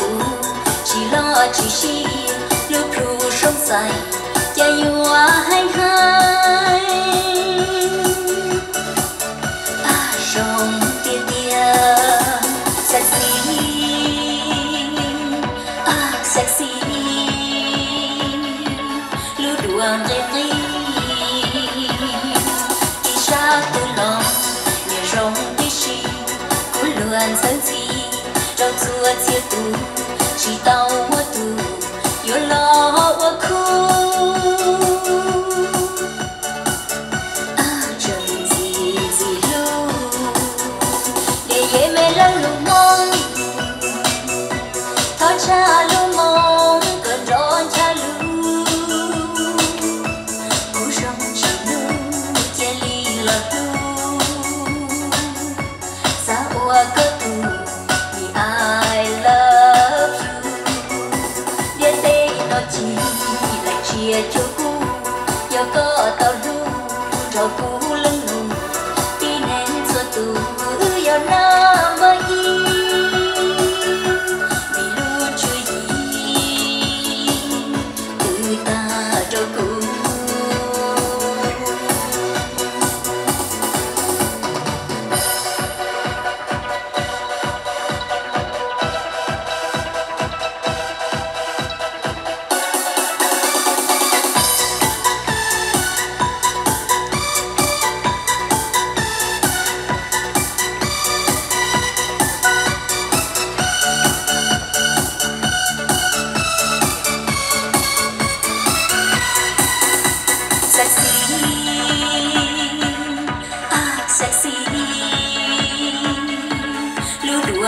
đi chi lúc ru sống dài cha yêu hai hai à rong tia tia sexy à sexy lu đuông rê rê đi xa từ lòng nhờ rong đi xì cú luồn sân gì trong chùa chỉ lo khu gì gì để mong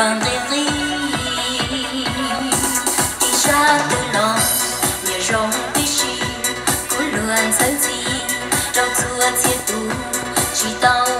lu đuông rê rê đi ra từ lòng nhờ rong đi xì cú luôn sân gì trong chùa chia tu, chỉ tao